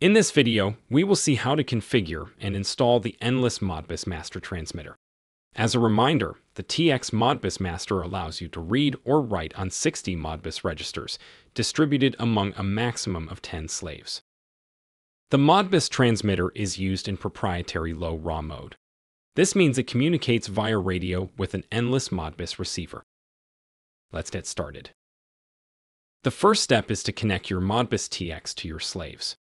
In this video, we will see how to configure and install the Enless Modbus Master Transmitter. As a reminder, the TX Modbus Master allows you to read or write on 60 Modbus registers, distributed among a maximum of 10 slaves. The Modbus transmitter is used in proprietary LoRa mode. This means it communicates via radio with an Enless Modbus receiver. Let's get started. The first step is to connect your Modbus TX to your slaves.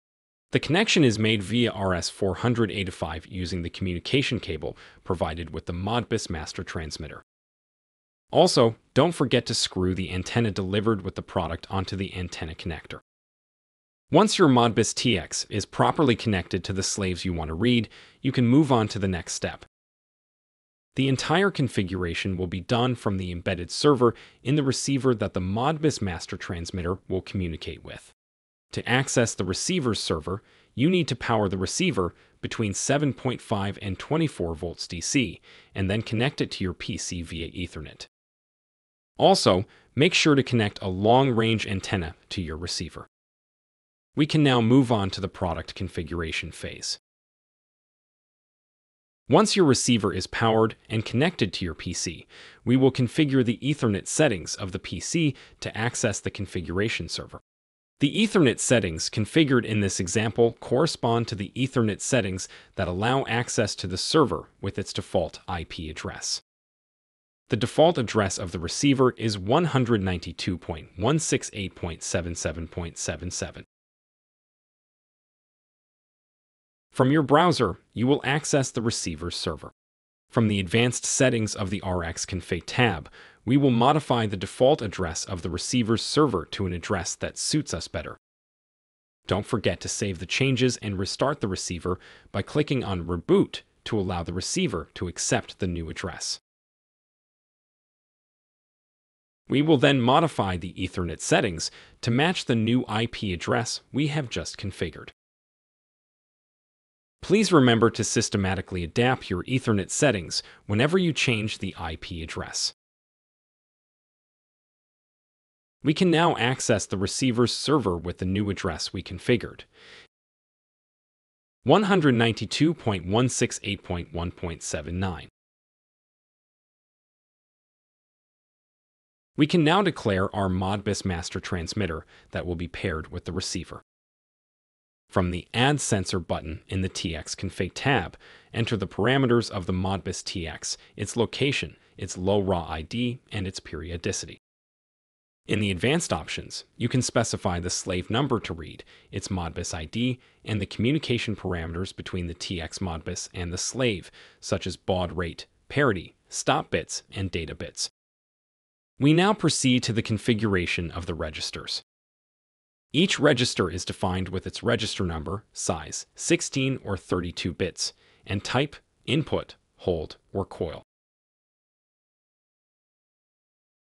The connection is made via RS485 using the communication cable provided with the Modbus master transmitter. Also, don't forget to screw the antenna delivered with the product onto the antenna connector. Once your Modbus TX is properly connected to the slaves you want to read, you can move on to the next step. The entire configuration will be done from the embedded server in the receiver that the Modbus master transmitter will communicate with. To access the receiver's server, you need to power the receiver between 7.5 and 24 volts DC, and then connect it to your PC via Ethernet. Also, make sure to connect a long-range antenna to your receiver. We can now move on to the product configuration phase. Once your receiver is powered and connected to your PC, we will configure the Ethernet settings of the PC to access the configuration server. The Ethernet settings configured in this example correspond to the Ethernet settings that allow access to the server with its default IP address. The default address of the receiver is 192.168.77.77. From your browser, you will access the receiver's server. From the Advanced Settings of the RX Config tab, we will modify the default address of the receiver's server to an address that suits us better. Don't forget to save the changes and restart the receiver by clicking on Reboot to allow the receiver to accept the new address. We will then modify the Ethernet settings to match the new IP address we have just configured. Please remember to systematically adapt your Ethernet settings whenever you change the IP address. We can now access the receiver's server with the new address we configured. 192.168.1.79. We can now declare our Modbus master transmitter that will be paired with the receiver. From the Add Sensor button in the TX Config tab, enter the parameters of the Modbus TX, its location, its LoRa ID, and its periodicity. In the advanced options, you can specify the slave number to read, its Modbus ID, and the communication parameters between the TX Modbus and the slave, such as baud rate, parity, stop bits, and data bits. We now proceed to the configuration of the registers. Each register is defined with its register number, size, 16 or 32 bits, and type, input, hold, or coil.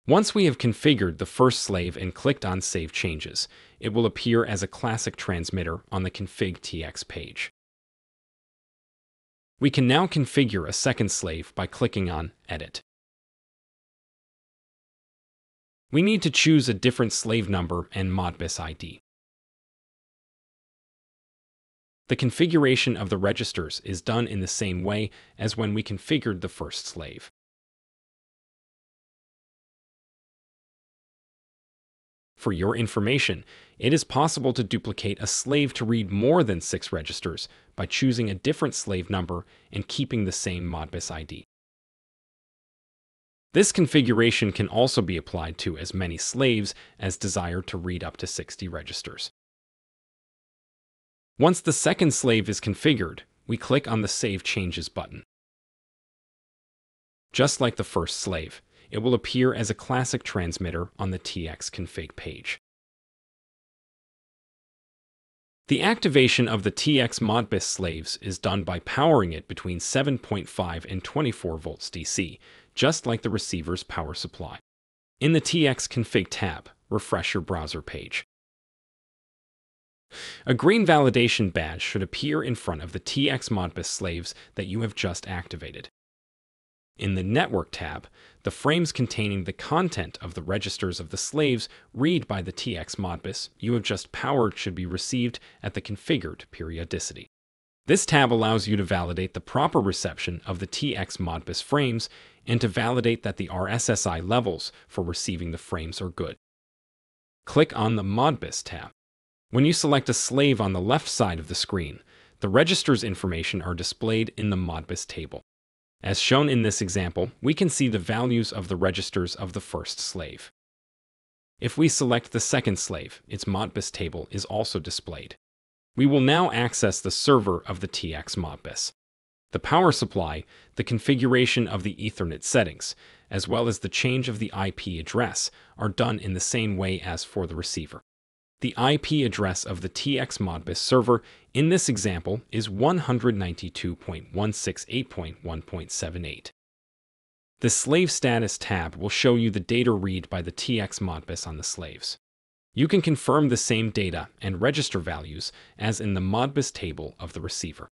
Once we have configured the first slave and clicked on Save Changes, it will appear as a classic transmitter on the Config TX page. We can now configure a second slave by clicking on Edit. We need to choose a different slave number and Modbus ID. The configuration of the registers is done in the same way as when we configured the first slave. For your information, it is possible to duplicate a slave to read more than six registers by choosing a different slave number and keeping the same Modbus ID. This configuration can also be applied to as many slaves as desire to read up to 60 registers. Once the second slave is configured, we click on the Save Changes button. Just like the first slave, it will appear as a classic transmitter on the TX config page. The activation of the TX Modbus slaves is done by powering it between 7.5 and 24 volts DC, just like the receiver's power supply. In the TX config tab, refresh your browser page. A green validation badge should appear in front of the TX Modbus slaves that you have just activated. In the Network tab, the frames containing the content of the registers of the slaves read by the TX Modbus you have just powered should be received at the configured periodicity. This tab allows you to validate the proper reception of the TX Modbus frames and to validate that the RSSI levels for receiving the frames are good. Click on the Modbus tab. When you select a slave on the left side of the screen, the register's information are displayed in the Modbus table. As shown in this example, we can see the values of the registers of the first slave. If we select the second slave, its Modbus table is also displayed. We will now access the server of the TX Modbus. The power supply, the configuration of the Ethernet settings, as well as the change of the IP address are done in the same way as for the receiver. The IP address of the TX Modbus server in this example is 192.168.1.78. The Slave Status tab will show you the data read by the TX Modbus on the slaves. You can confirm the same data and register values as in the Modbus table of the receiver.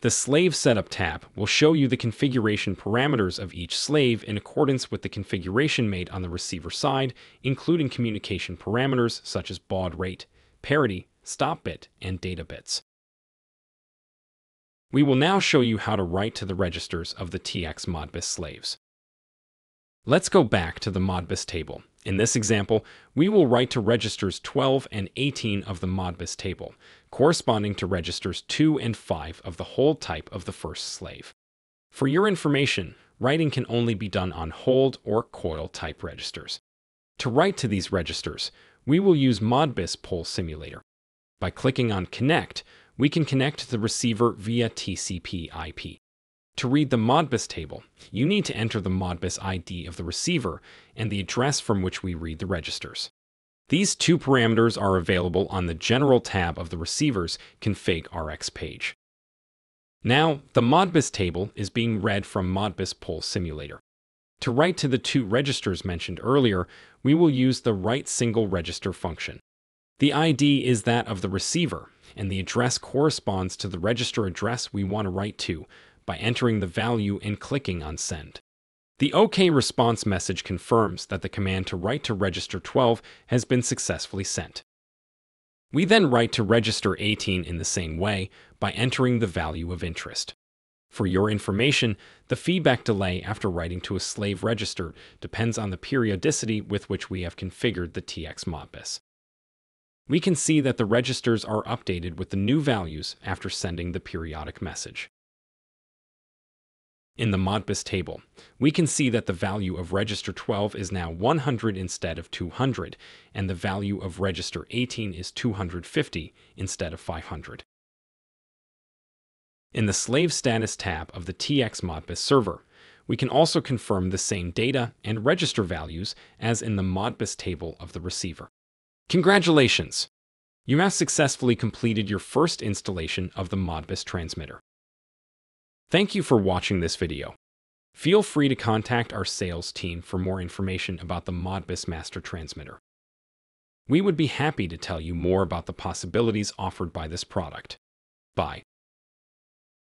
The Slave Setup tab will show you the configuration parameters of each slave in accordance with the configuration made on the receiver side, including communication parameters such as baud rate, parity, stop bit, and data bits. We will now show you how to write to the registers of the TX Modbus slaves. Let's go back to the Modbus table. In this example, we will write to registers 12 and 18 of the Modbus table, corresponding to registers 2 and 5 of the hold type of the first slave. For your information, writing can only be done on hold or coil type registers. To write to these registers, we will use Modbus Poll Simulator. By clicking on Connect, we can connect the receiver via TCP IP. To read the Modbus table, you need to enter the Modbus ID of the receiver and the address from which we read the registers. These two parameters are available on the General tab of the receiver's Config RX page. Now, the Modbus table is being read from Modbus Poll Simulator. To write to the two registers mentioned earlier, we will use the write single register function. The ID is that of the receiver, and the address corresponds to the register address we want to write to, by entering the value and clicking on Send. The OK response message confirms that the command to write to register 12 has been successfully sent. We then write to register 18 in the same way by entering the value of interest. For your information, the feedback delay after writing to a slave register depends on the periodicity with which we have configured the TX Modbus. We can see that the registers are updated with the new values after sending the periodic message. In the Modbus table, we can see that the value of register 12 is now 100 instead of 200, and the value of register 18 is 250 instead of 500. In the Slave Status tab of the TX Modbus server, we can also confirm the same data and register values as in the Modbus table of the receiver. Congratulations! You have successfully completed your first installation of the Modbus transmitter. Thank you for watching this video. Feel free to contact our sales team for more information about the Modbus Master Transmitter. We would be happy to tell you more about the possibilities offered by this product. Bye.